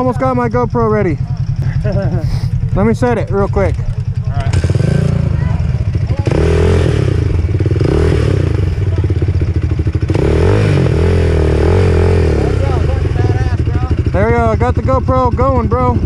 almost got my GoPro ready. Let me set it real quick. There we go. I got the GoPro going, bro.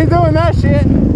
Ain't doing that shit.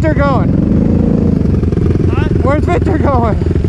Victor going? Huh? Where's Victor going?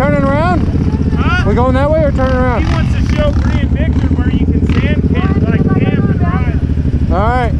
turning around? Huh? We going that way or turning around? He wants to show Victor where you can sand camp, like camp and ride. All right.